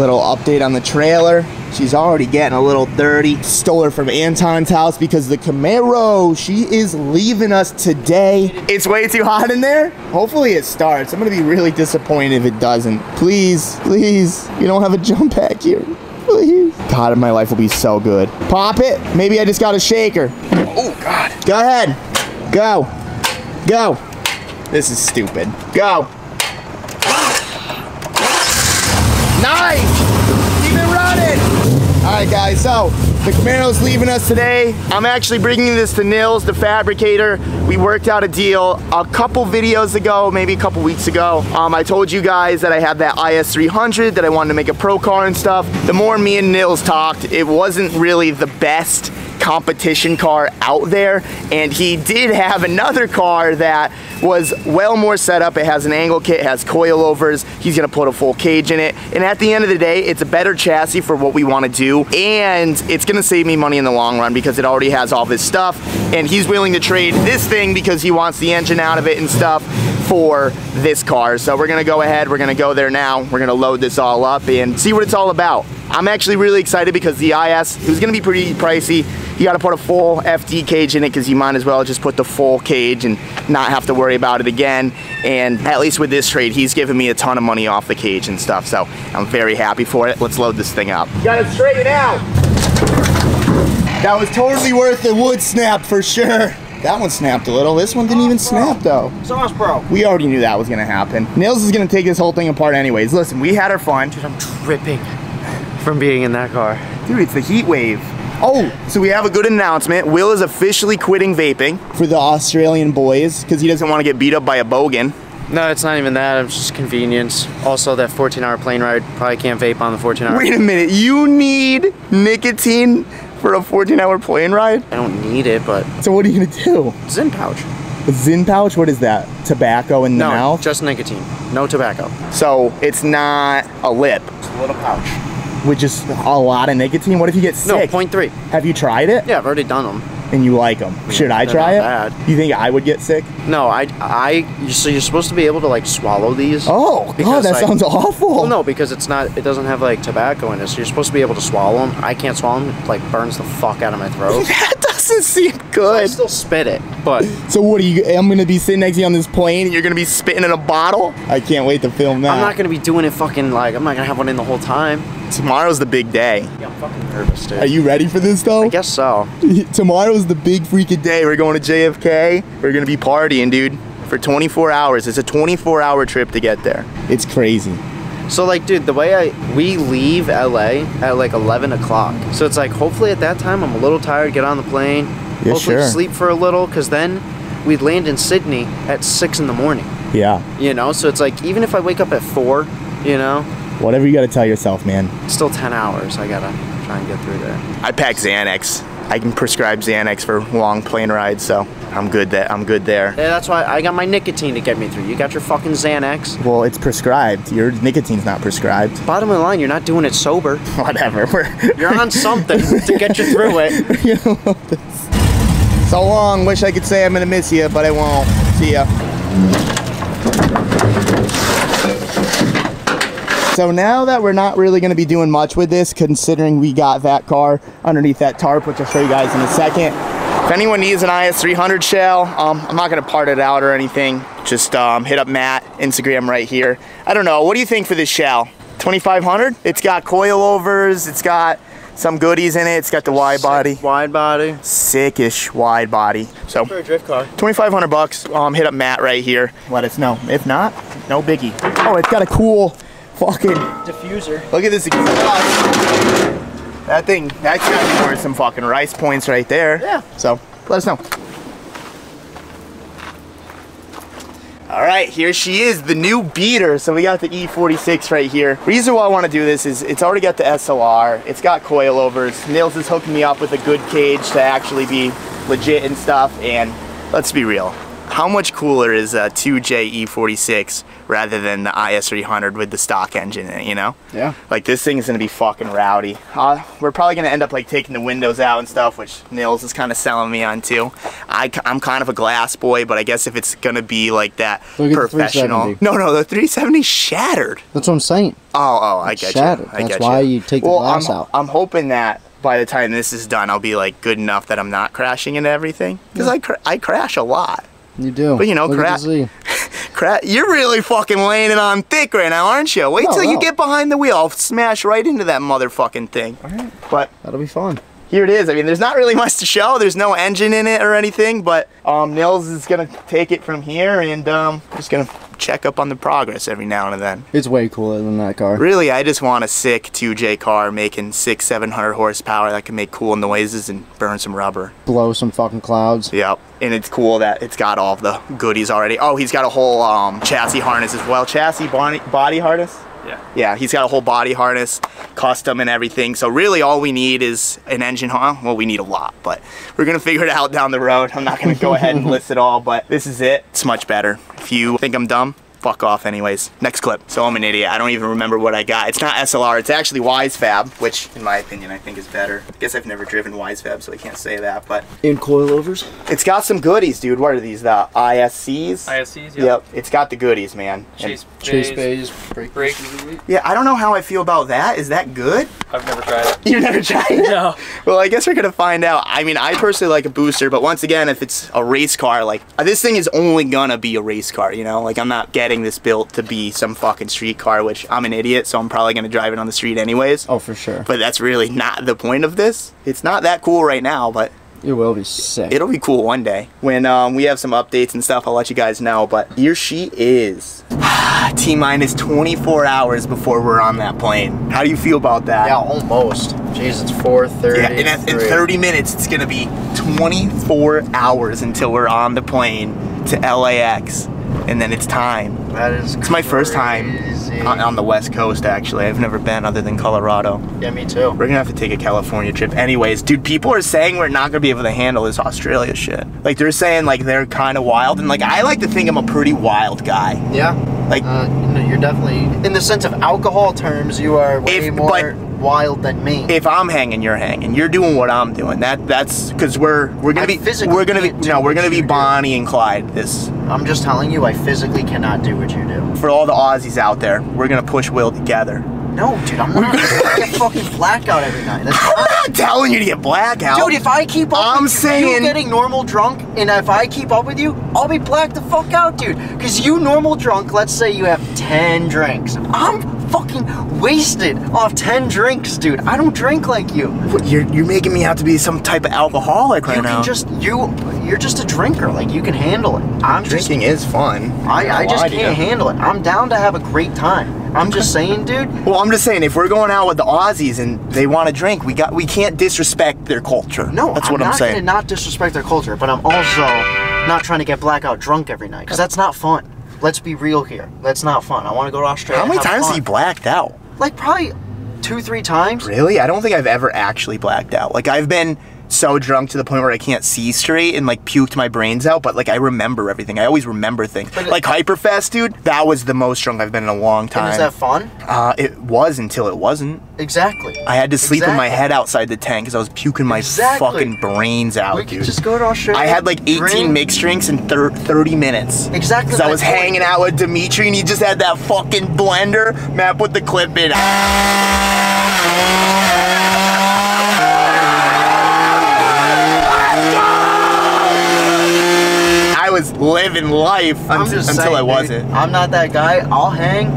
Little update on the trailer. She's already getting a little dirty. Stole her from Anton's house because the Camaro, she is leaving us today. It's way too hot in there. Hopefully it starts. I'm gonna be really disappointed if it doesn't. Please, please, you don't have a jump pack here. Please. God, my life will be so good. Pop it. Maybe I just got a shaker. Oh, God. Go ahead. Go. Go. This is stupid. Go. Right, guys, so the Camaro's leaving us today. I'm actually bringing this to Nils, the fabricator. We worked out a deal a couple videos ago, maybe a couple weeks ago. Um, I told you guys that I have that IS300, that I wanted to make a pro car and stuff. The more me and Nils talked, it wasn't really the best competition car out there and he did have another car that was well more set up. It has an angle kit has coilovers. He's gonna put a full cage in it. And at the end of the day it's a better chassis for what we want to do and it's gonna save me money in the long run because it already has all this stuff and he's willing to trade this thing because he wants the engine out of it and stuff for this car. So we're gonna go ahead we're gonna go there now. We're gonna load this all up and see what it's all about I'm actually really excited because the IS, it was gonna be pretty pricey. You gotta put a full FD cage in it because you might as well just put the full cage and not have to worry about it again. And at least with this trade, he's giving me a ton of money off the cage and stuff. So I'm very happy for it. Let's load this thing up. Got it straighten out. That was totally worth the wood snap for sure. That one snapped a little. This one didn't even snap though. Sauce, bro. We already knew that was gonna happen. Nils is gonna take this whole thing apart anyways. Listen, we had our fun. Dude, I'm dripping from being in that car. Dude, it's the heat wave. Oh, so we have a good announcement. Will is officially quitting vaping for the Australian boys because he doesn't want to get beat up by a bogan. No, it's not even that. It's just convenience. Also, that 14-hour plane ride probably can't vape on the 14-hour. Wait a minute. You need nicotine for a 14-hour plane ride? I don't need it, but So what are you gonna do? Zyn pouch. Zyn pouch? What is that? Tobacco in the No, mouth? just nicotine. No tobacco. So it's not a lip, It's a little pouch. With just a lot of nicotine. What if you get sick? No, three. Have you tried it? Yeah, I've already done them. And you like them? Should I try it? bad. You think I would get sick? No, I, I, so you're supposed to be able to like swallow these. Oh, God, that like- sounds awful. Well, no, because it's not. It doesn't have like tobacco in it, so you're supposed to be able to swallow them. I can't swallow them. It like burns the fuck out of my throat. Doesn't seem good. I still spit it, but So what are you? I'm gonna be sitting next to you on this plane, and you're gonna be spitting in a bottle. I can't wait to film that. I'm not gonna be doing it fucking like I'm not gonna have one in the whole time. Tomorrow's the big day. Yeah, I'm fucking nervous, dude. Are you ready for this though? I guess so. Tomorrow's the big freaking day. We're going to JFK. We're gonna be partying, dude, for 24 hours. It's a 24 hour trip to get there. It's crazy. So like, dude, the way I we leave LA at like 11 o'clock. So it's like, hopefully at that time I'm a little tired, get on the plane, Yeah, hopefully sure. sleep for a little, cause then we'd land in Sydney at six in the morning. Yeah. You know, so it's like even if I wake up at four, you know, Whatever you gotta tell yourself, man. still 10 hours. I gotta try and get through there. I pack Xanax. I can prescribe Xanax for long plane rides, so I'm good. That I'm good there. Yeah, that's why I got my nicotine to get me through. You got your fucking Xanax. Well, it's prescribed. Your nicotine's not prescribed. Bottom of the line, you're not doing it sober. Whatever. We're You're on something to get you through it. you know. So long. Wish I could say I'm gonna miss you, but I won't. See ya. So now that we're not really gonna be doing much with this, considering we got that car underneath that tarp, which I'll show you guys in a second. If anyone needs an IS300 shell, um, I'm not gonna part it out or anything. Just um, hit up Matt, Instagram right here. I don't know, what do you think for this shell? 2500? It's got coilovers, it's got some goodies in it, it's got the wide body Wide body. sickish wide body. So For a drift car. 2,500 bucks. Um, hit up Matt right here. Let us know. If not, no biggie. Oh, it's got a cool fucking. Diffuser. Look at this exhaust. That thing, that's gotta be worth some fucking rice points right there. Yeah. So let us know. All right, here she is, the new beater. So we got the E46 right here. Reason why I want to do this is it's already got the SLR. It's got coilovers. Nils is hooking me up with a good cage to actually be legit and stuff. And let's be real, how much cooler is a 2J E46 rather than the IS300 with the stock engine in it, you know? Yeah. Like this thing is gonna be fucking rowdy. Uh, we're probably gonna end up like taking the windows out and stuff, which Nils is kind of selling me on too. I, am kind of a glass boy, but I guess if it's gonna be like that Look at the professional. No, no, the 370 shattered. That's what I'm saying. Oh, oh, I get shattered. you. I That's why you. you take the well, glass I'm, out. I'm hoping that by the time this is done, I'll be like good enough that I'm not crashing into everything. Because I, cra- I crash a lot. You do. But, you know, crap. cra- at the Z. Cra- You're really fucking laying it on thick right now, aren't you? Wait No, till you get behind the wheel. I'll smash right into that motherfucking thing. But That'll be fun. here it is. I mean, there's not really much to show. There's no engine in it or anything, but um, Nils is gonna take it from here and um, just gonna check up on the progress every now and then. It's way cooler than that car. Really, I just want a sick 2J car making six, 700 horsepower that can make cool noises and burn some rubber. Blow some fucking clouds. Yep. And it's cool that it's got all the goodies already. Oh, he's got a whole um, chassis harness as well. Chassis body, body harness? Yeah. Yeah, he's got a whole body harness, custom and everything. So really all we need is an engine harness. Well, we need a lot, but we're gonna figure it out down the road. I'm not gonna go ahead and list it all, but this is it. It's much better. If you think I'm dumb, fuck off anyways. Next clip. So I'm an idiot. I don't even remember what I got. It's not SLR, it's actually WiseFab, which in my opinion I think is better. I guess I've never driven WiseFab, so I can't say that, but In coilovers. it's got some goodies, dude. What are these? The ISCs? ISCs, yeah. Yep, it's got the goodies, man. And- Chase, Chase bays, bays. Brake. brake. yeah, I don't know how I feel about that. Is that good? I've never tried it. You've never tried it? No. Well, I guess we're gonna find out. I mean, I personally like a booster, but once again, if it's a race car, like this thing is only gonna be a race car. You know, like I'm not getting this built to be some fucking street car, which I'm an idiot, so I'm probably gonna drive it on the street anyways. Oh, for sure. But that's really not the point of this. It's not that cool right now, but It will be sick. it'll be cool one day when um, we have some updates and stuff. I'll let you guys know. But here she is. T minus 24 hours before we're on that plane. How do you feel about that? yeah, almost. Jeez, it's 4:30. Yeah, in, in 30 minutes, it's gonna be 24 hours until we're on the plane to LAX, and then it's time. That is. It's my first time on, on the West Coast, actually. I've never been other than Colorado. Yeah, me too. We're gonna have to take a California trip, anyways. Dude, people are saying we're not gonna be able to handle this Australia shit. Like they're saying like they're kind of wild, and like I like to think I'm a pretty wild guy. Yeah. Like Uh, you're definitely, in the sense of alcohol terms, you are way If- more but- wild than me. if I'm hanging, you're hanging. You're doing what I'm doing. That that's because we're we're gonna I be physically we're gonna be no we're gonna be you do. Bonnie and Clyde. This I'm just telling you, I physically cannot do what you do. for all the Aussies out there. We're gonna push Will together. No, dude, I'm not. I get fucking blackout every night. That's I'm not. not telling you to get blackout. Dude, if I keep up I'm with you, saying- you getting normal drunk, and if I keep up with you, I'll be blacked the fuck out, dude. Cause you normal drunk, let's say you have 10 drinks. I'm fucking wasted off 10 drinks, dude. I don't drink like you. you're you're making me out to be some type of alcoholic right you now. can just you you're just a drinker, like you can handle it. I'm just Drinking is fun. I, I just can't you. handle it. I'm down to have a great time. I'm just saying, dude. Well, I'm just saying, if we're going out with the Aussies and they want to drink, we got we can't disrespect their culture. No, that's I'm what I'm saying. not disrespect their culture, but I'm also not trying to get blackout drunk every night because that's not fun. Let's be real here. That's not fun. I want to go to Australia. How many times fun. have you blacked out? Like probably two, three times. Really? I don't think I've ever actually blacked out. Like I've been so drunk to the point where I can't see straight and like puked my brains out, but like I remember everything. I always remember things. But like Hyperfest, dude, that was the most drunk I've been in a long And time. is that fun? uh, it was until it wasn't. Exactly. I had to sleep with my head outside the tent because I was puking my Exactly. fucking brains out, we dude. just go to Australia. I had like 18 drink. mixed drinks in thir- 30 minutes. Exactly Because I was point. hanging out with Dimitri and he just had that fucking blender. Matt put the clip in. Was living life I'm until, saying, I dude, wasn't. I'm not that guy. I'll hang.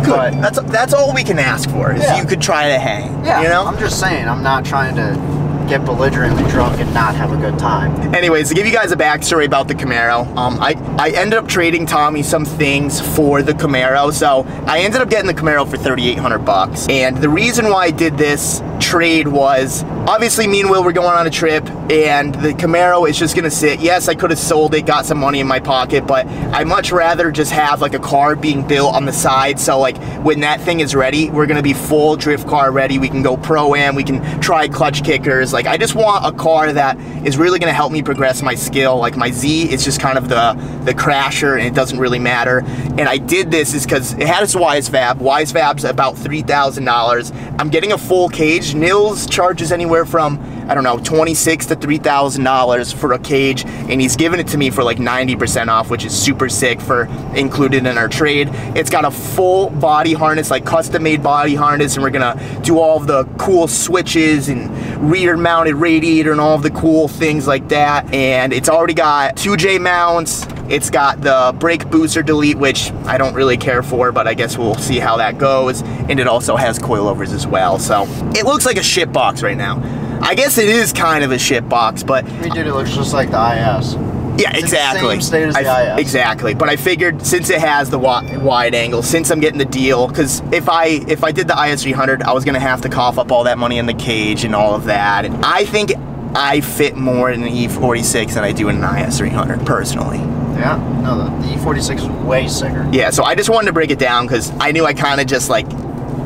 But Good. That's that's all we can ask for. Is Yeah. you could try to hang. yeah, You know. I'm just saying. I'm not trying to get belligerently drunk and not have a good time. Anyways, to give you guys a backstory about the Camaro, um, I, I ended up trading Tommy some things for the Camaro. So I ended up getting the Camaro for 3,800 bucks. And the reason why I did this trade was obviously me and Will were going on a trip and the Camaro is just gonna sit. Yes, I could have sold it, got some money in my pocket, but I much rather just have like a car being built on the side. So like when that thing is ready, we're gonna be full drift car ready. We can go pro am, we can try clutch kickers. Like I just want a car that is really gonna help me progress my skill. Like my Z is just kind of the the crasher and it doesn't really matter. And I did this is because it had its WiseFab. WiseFab's about three thousand dollars. I'm getting a full cage. Nils charges anywhere from I don't know, 26 to $3,000 for a cage, and he's giving it to me for like 90% off, which is super sick for included in our trade. It's got a full body harness, like custom made body harness, and we're gonna do all the cool switches and rear mounted radiator and all the cool things like that. And it's already got 2J mounts, it's got the brake booster delete, which I don't really care for, but I guess we'll see how that goes. And it also has coilovers as well. So it looks like a shit box right now. I guess it is kind of a shit box, but I mean, dude, it looks just like the IS. yeah, the exactly. same state as the I- IS. Exactly. But I figured since it has the wi- wide angle, since I'm getting the deal, because if I if I did the IS 300, I was gonna have to cough up all that money in the cage and all of that. And I think I fit more in an E46 than I do in an IS 300 personally. Yeah. No, the, the E46 is way sicker. Yeah, so I just wanted to break it down because I knew I kind of just like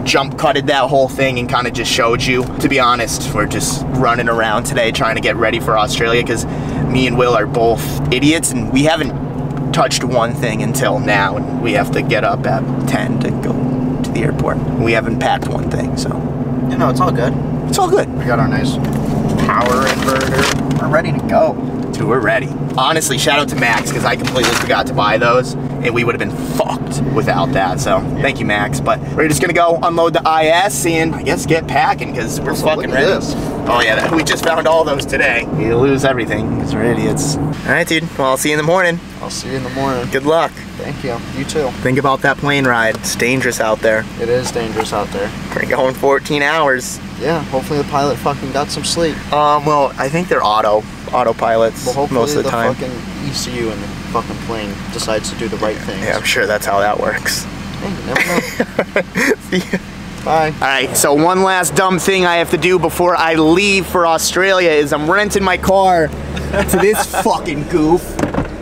jump cutted that whole thing and kind of just showed you. To be honest, we're just running around today trying to get ready for Australia because me and Will are both idiots and we haven't touched one thing until now and we have to get up at 10 to go to the airport. We haven't packed one thing, so You know, it's all good. it's all good. We got our nice power inverter. We're ready to go. Dude, we're ready. Honestly, shout out to Max because I completely forgot to buy those and we would have been fucked without that. So thank you, Max. But we're just gonna go unload the IS and I guess get packing because we're Also, fucking ready. this. Oh yeah, we just found all those today. You lose everything because we're idiots. All right, dude. Well, I'll see you in the morning. I'll see you in the morning. Good luck. Thank you. You too. Think about that plane ride. It's dangerous out there. It is dangerous out there. We're going 14 hours. Yeah, hopefully the pilot fucking got some sleep. Um, well, I think they're auto autopilots Well, most of the, time. fucking ECU and the fucking plane decides to do the right thing. Yeah, I'm sure that's how that works. Hey, you never know. See ya. Bye. All right, so one last dumb thing I have to do before I leave for Australia is I'm renting my car to this fucking goof.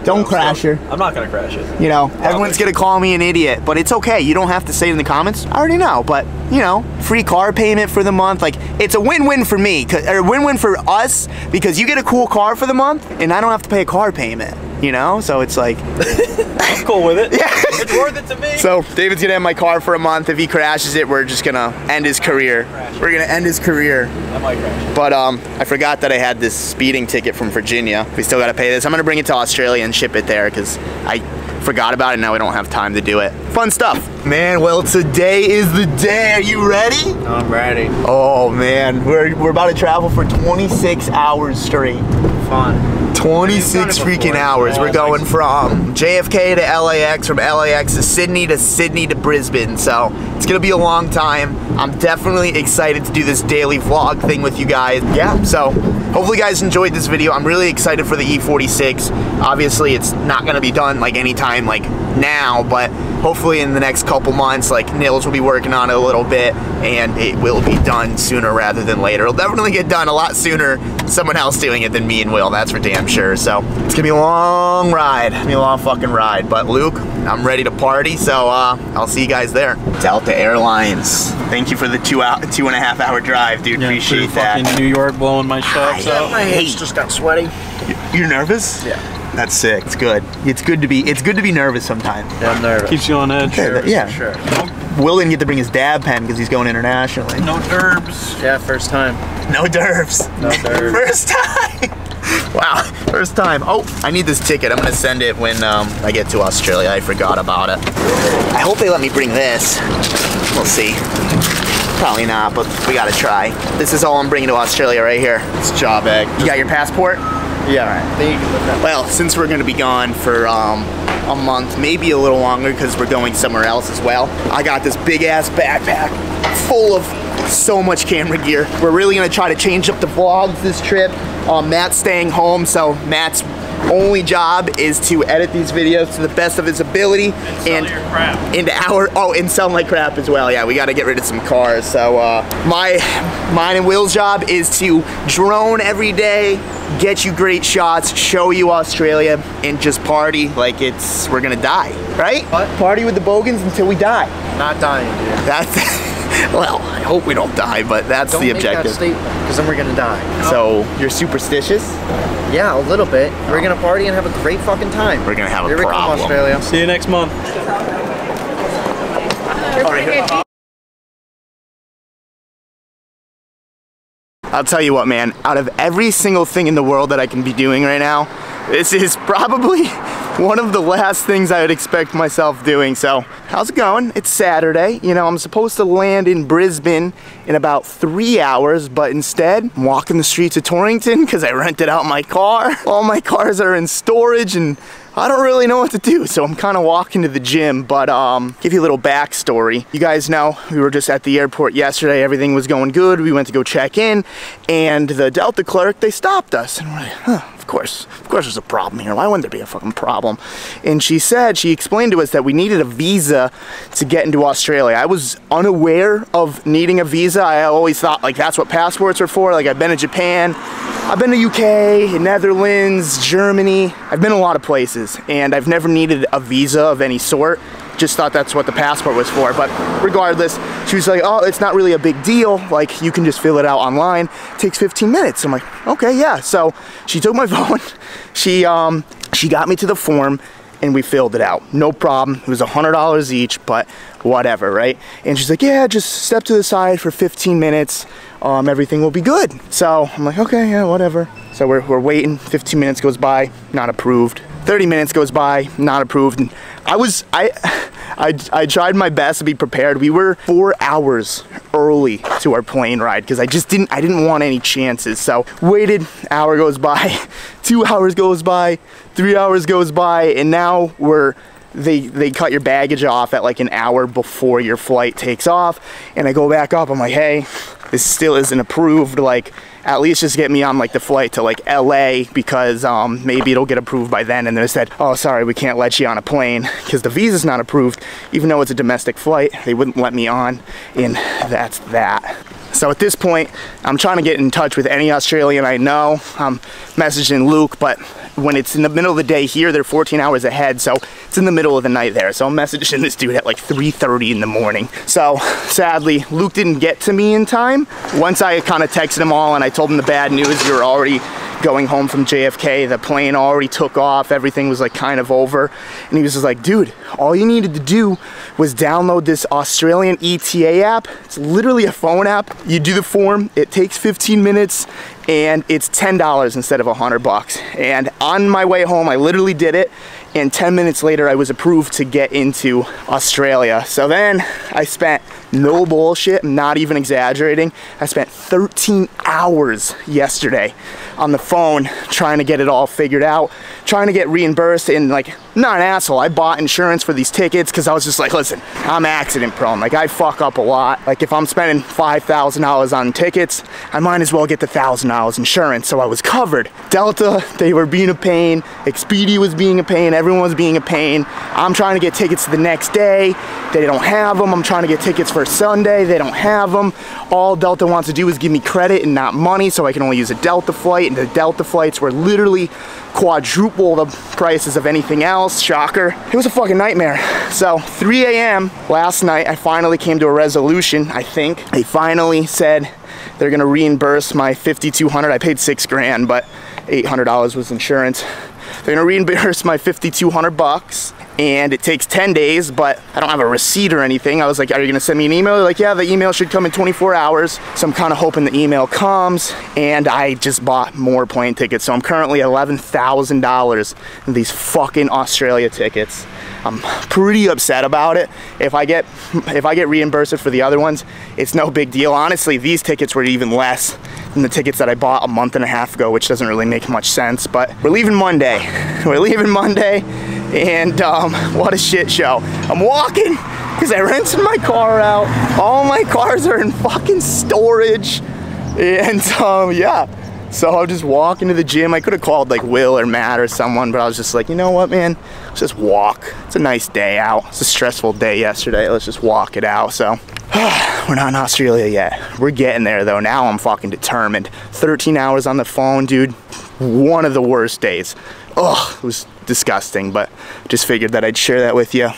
Don't crash her. I'm not gonna crash it. You know, everyone's gonna call me an idiot, but it's okay. You don't have to say it in the comments. I already know, but you know, free car payment for the month. Like, it's a win-win for me, or win-win for us because you get a cool car for the month, and I don't have to pay a car payment. You know, so it's like, I'm cool with it. Yeah. It's worth it to me. so David's gonna have my car for a month. If he crashes it, we're just gonna end his career. We're gonna end his career. I might crash it. But um, I forgot that I had this speeding ticket from Virginia. We still gotta pay this. I'm gonna bring it to Australia and ship it there because I forgot about it. Now we don't have time to do it. Fun stuff. Man, well, today is the day. Are you ready? I'm ready. Oh man, we're we're about to travel for 26 hours straight. Fun. 26 You've done it freaking before. hours. We're Yeah, going from JFK to LAX, from LAX to Sydney to Sydney to Brisbane. So it's gonna be a long time. I'm definitely excited to do this daily vlog thing with you guys. Yeah, so hopefully you guys enjoyed this video. I'm really excited for the E46. Obviously it's not gonna be done like anytime like now, but hopefully in the next couple months, like Nils will be working on it a little bit and it will be done sooner rather than later. It'll definitely get done a lot sooner someone else doing it than me and Will, that's for damn sure. So it's gonna be a long ride. It's gonna be a long fucking ride. But Luke, I'm ready to party, so uh, I'll see you guys there. Delta Airlines. Thank you for the two out two and a half hour drive, dude. Appreciate that. Fucking New York blowing my shocks Yeah, out. My Hey. hands just got sweaty. You're nervous? Yeah. That's sick. It's good. It's good to be it's good to be nervous sometimes. Yeah, I'm nervous. Keeps you on edge. Yeah, yeah. Sure. Will didn't get to bring his dab pen because he's going internationally. No derbs. Yeah, first time. No derps. No nerves. First time. Wow, first time. Oh, I need this ticket. I'm gonna send it when um, I get to Australia. I forgot about it. I hope they let me bring this. We'll see. Probably not, but we gotta try. This is all I'm bringing to Australia right here. It's a job bag. You got your passport? Yeah. Then you can look that. Well, since we're gonna be gone for um, a month, maybe a little longer because we're going somewhere else as well, I got this big ass backpack full of so much camera gear. We're really gonna try to change up the vlogs this trip. Um, Matt's staying home, so Matt's only job is to edit these videos to the best of his ability and, into our oh and sound like crap as well. Yeah, we got to get rid of some cars. So uh, my mine and Will's job is to drone every day, get you great shots, show you Australia, and just party like it's we're gonna die, right? What? Party with the Bogans until we die. Not dying, dude. That's well, I hope we don't die, but that's Don't the make that objective. because then we're gonna die. So you're superstitious? Yeah, a little bit. We're gonna party and have a great fucking time. We're gonna have a Here we come. Australia. See you next month. I'll tell you what, man, out of every single thing in the world that I can be doing right now, this is probably one of the last things I would expect myself doing. So, how's it going? It's Saturday. You know, I'm supposed to land in Brisbane in about three hours, but instead, I'm walking the streets of Torrington because I rented out my car. All my cars are in storage and I don't really know what to do, so I'm kind of walking to the gym, but um, give you a little backstory. You guys know we were just at the airport yesterday, everything was going good, we went to go check in, and the Delta clerk, they stopped us, and we're like, huh, of course, of course there's a problem here, why wouldn't there be a fucking problem? And she said, she explained to us that we needed a visa to get into Australia. I was unaware of needing a visa, I always thought like that's what passports are for, like I've been to Japan, I've been to UK, Netherlands, Germany. I've been a lot of places and I've never needed a visa of any sort. Just thought that's what the passport was for. But regardless, she was like, oh, it's not really a big deal. Like you can just fill it out online. It takes 15 minutes. I'm like, okay, yeah. So she took my phone. She um she got me to the form and we filled it out. No problem. It was $100 each, but whatever, right? And she's like, yeah, just step to the side for 15 minutes. Um, everything will be good. So I'm like, okay, yeah, whatever. So we're, we're waiting. 15 minutes goes by, not approved. 30 minutes goes by, not approved. And I was, I, I, I tried my best to be prepared. We were four hours early to our plane ride because I just didn't, I didn't want any chances. So waited, hour goes by, two hours goes by, three hours goes by, and now we're they they cut your baggage off at like an hour before your flight takes off and I go back up I'm like hey this still isn't approved like at least just get me on like the flight to like LA because um, maybe it'll get approved by then. And then they said oh sorry we can't let you on a plane because the visa's not approved even though it's a domestic flight. They wouldn't let me on and that's that. So at this point, I'm trying to get in touch with any Australian I know. I'm messaging Luke, but when it's in the middle of the day here, they're 14 hours ahead, so it's in the middle of the night there. So I'm messaging this dude at like 3.30 in the morning. So sadly, Luke didn't get to me in time. Once I kind of texted him all and I told him the bad news, we were already going home from JFK. The plane already took off. Everything was like kind of over. And he was just like, dude, all you needed to do was download this Australian ETA app. It's literally a phone app. You do the form, it takes 15 minutes and it's $10 instead of 100 bucks. And on my way home, I literally did it. And 10 minutes later, I was approved to get into Australia. So then I spent no bullshit, not even exaggerating. I spent 13 hours yesterday on the phone trying to get it all figured out, trying to get reimbursed and like, not an asshole. I bought insurance for these tickets because I was just like, listen, I'm accident prone. Like I fuck up a lot. Like if I'm spending $5,000 on tickets, I might as well get the $1,000 insurance. So I was covered. Delta, they were being a pain. Expedia was being a pain. Everyone was being a pain. I'm trying to get tickets the next day. They don't have them. I'm trying to get tickets for Sunday. They don't have them. All Delta wants to do is give me credit and not money so I can only use a Delta flight. And the Delta flights were literally quadruple the prices of anything else. Shocker. It was a fucking nightmare. So 3 a.m. last night, I finally came to a resolution, I think. They finally said they're gonna reimburse my 5200 I paid six grand, but $800 was insurance. They're gonna reimburse my 5200 bucks and it takes 10 days, but I don't have a receipt or anything. I was like, are you gonna send me an email? They're like, yeah, the email should come in 24 hours. So I'm kind of hoping the email comes and I just bought more plane tickets. So I'm currently $11,000 in these fucking Australia tickets. I'm pretty upset about it. If I get if I get reimbursed for the other ones, it's no big deal. Honestly, these tickets were even less than the tickets that I bought a month and a half ago, which doesn't really make much sense. But we're leaving Monday. We're leaving Monday, and uh, um, what a shit show. I'm walking because I rented my car out. All my cars are in fucking storage, and um, yeah So I'll just walk into the gym. I could have called like Will or Matt or someone, but I was just like, you know what, man? Let's just walk. It's a nice day out. It's a stressful day yesterday. Let's just walk it out. So we're not in Australia yet. We're getting there though. Now I'm fucking determined. 13 hours on the phone, dude. One of the worst days. Ugh, it was disgusting, but just figured that I'd share that with you.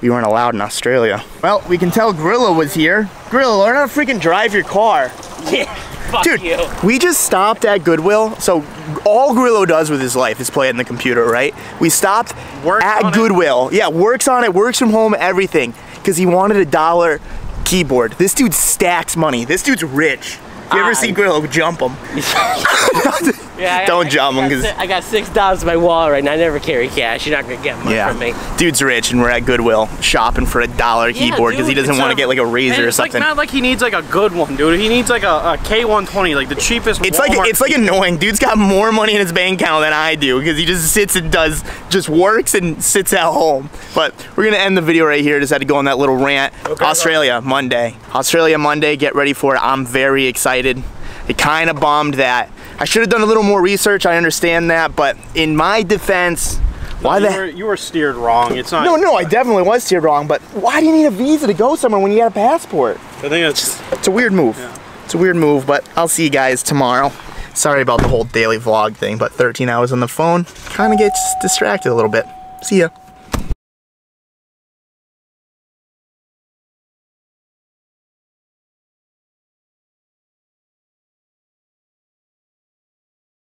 We weren't allowed in Australia. Well, we can tell Grillo was here. Grillo, learn how to freaking drive your car. Yeah, fuck Dude, you. we just stopped at Goodwill. So all Grillo does with his life is play in the computer, right? We stopped Works at on it. Goodwill. Yeah, works on it, works from home, everything. Because he wanted a dollar keyboard. This dude stacks money. This dude's rich. You ever I- see Grillo, jump him. Yeah, Don't jump him, 'cause- I got six dollars in my wallet right now. I never carry cash. You're not gonna get money Yeah, from me. dude's rich, and we're at Goodwill shopping for a dollar keyboard because he doesn't want to get like a Razer or something. like not like he needs like a good one, dude. He needs like a, a K120, like the cheapest. It's like Walmart it's like annoying. Dude's got more money in his bank account than I do because he just sits and does just works and sits at home. But we're gonna end the video right here. Just had to go on that little rant. Australia Monday. Australia Monday. Get ready for it. I'm very excited. It kind of bummed that I should have done a little more research. I understand that, but in my defense, why you the were, you were steered wrong. It's not. no, no, I definitely was steered wrong, but why do you need a visa to go somewhere when you got a passport? I think it's It's a weird move. It's a weird move, but I'll see you guys tomorrow. Sorry about the whole daily vlog thing, but 13 hours on the phone kind of gets distracted a little bit. See ya.